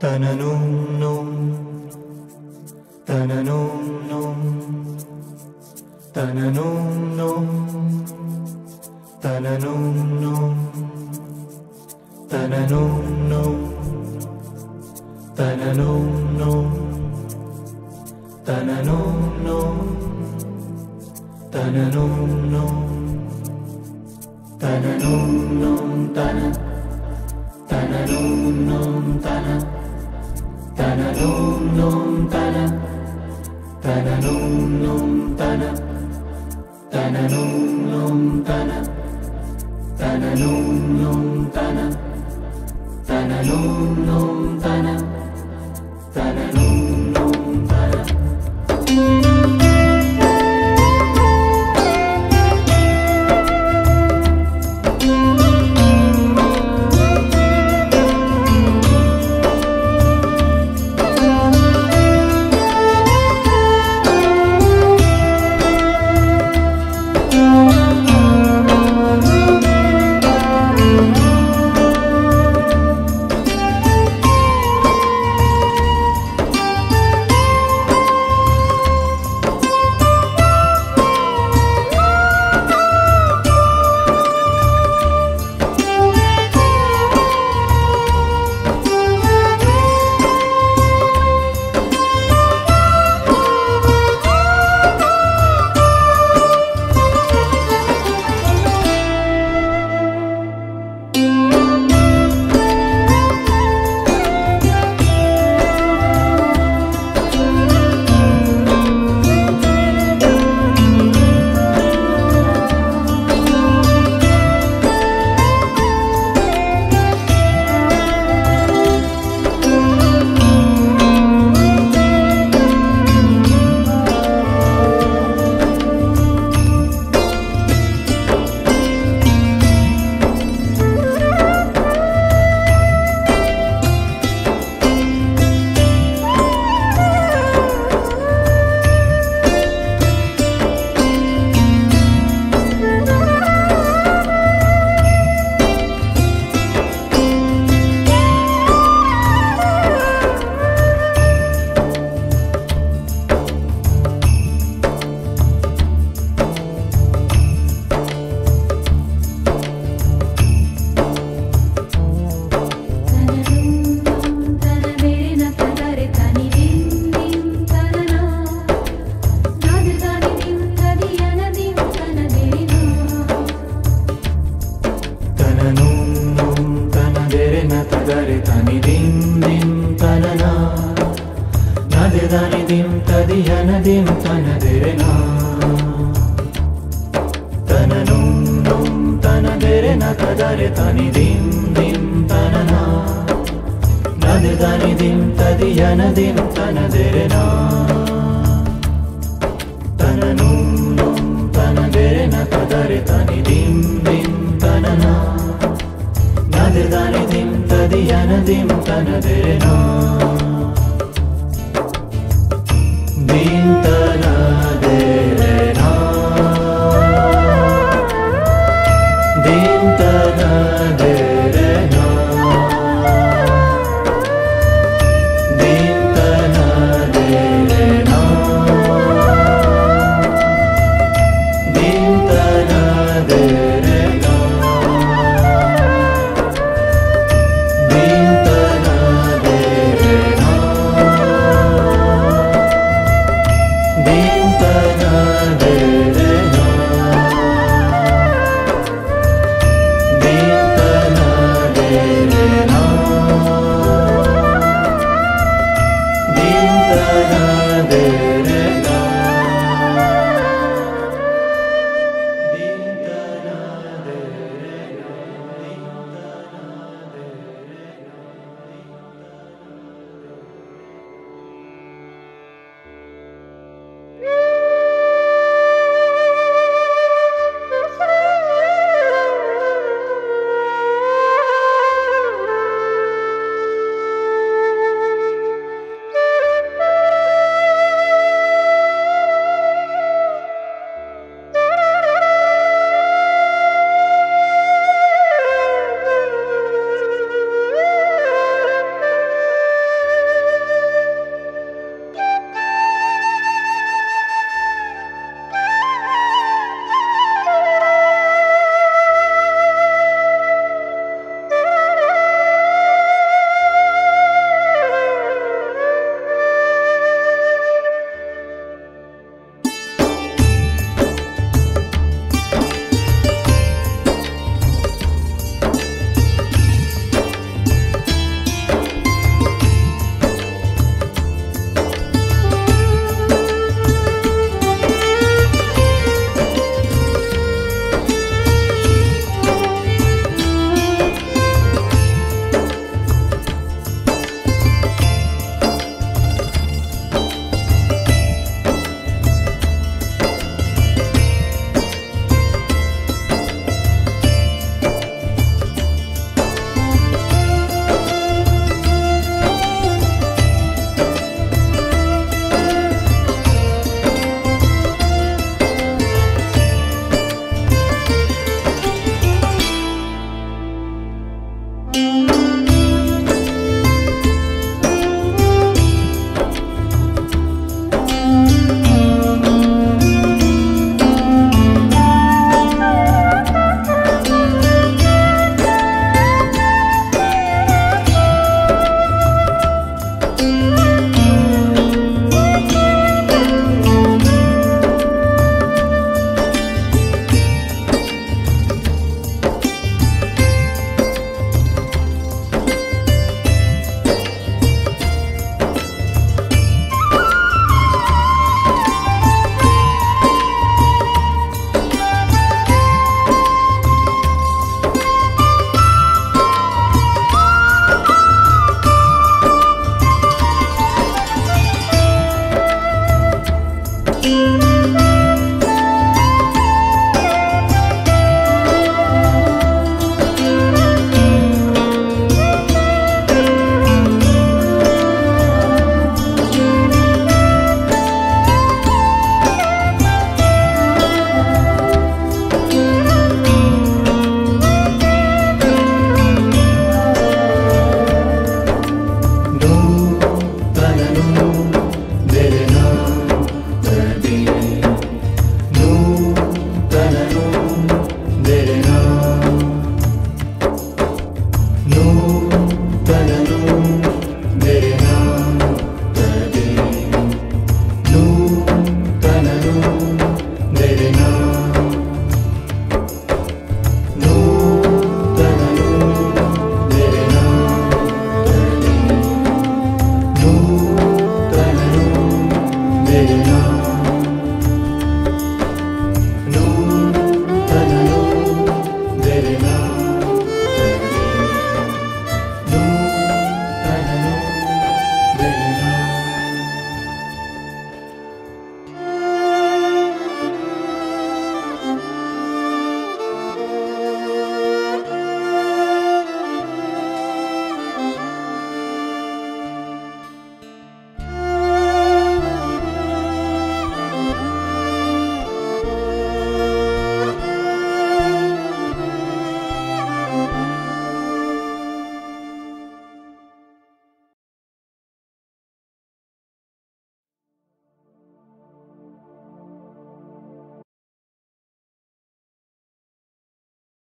Tana num Tananum num Tana num Tananum num Tana num tana, num tana, num tana, num tana, num tana, num tana, num tana Tananum num tana tana Tananum num tana Tananum num tana Tananum num tana தனிதனிதின் ததியனதின் தனதெரனா. தனநூலும் தனதெரன கதரி தனிதிம் திம் தனனா. நதிர்தனிதிம் ததியனதிம் தனதெரனா.